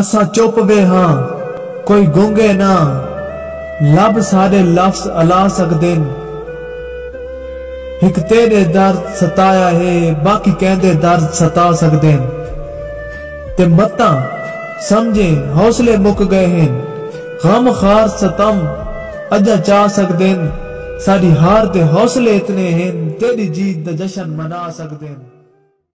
ਅਸਾਂ ਚੁੱਪ ਵੇ ਹਾਂ, ਕੋਈ ਗੁੰਗੇ ਨਾ। ਲੱਭ ਸਾਰੇ ਲਫ਼ਜ਼ ਅਲਾ ਸਕਦੇ ਇੱਕ ਤੇਰੇ ਦਰਦ ਸਤਾਇਆ ਹੈ ਬਾਕੀ ਕਹਿੰਦੇ ਦਰਦ ਸਤਾ ਸਕਦੇ ਤੇ ਮਤਾਂ ਸਮਝੇ ਹੌਸਲੇ ਮੁੱਕ ਗਏ ਹਨ। ਗਮ ਖਾਰ ਸਤਮ ਅਜਾ ਚਾ ਸਕਦੇ ਨੇ। ਸਾਡੀ ਹਾਰ ਦੇ ਹੌਸਲੇ ਇਤਨੇ ਹਨ, ਤੇਰੀ ਜੀਤ ਦਾ ਜਸ਼ਨ ਮਨਾ ਸਕਦੇ ਨੇ।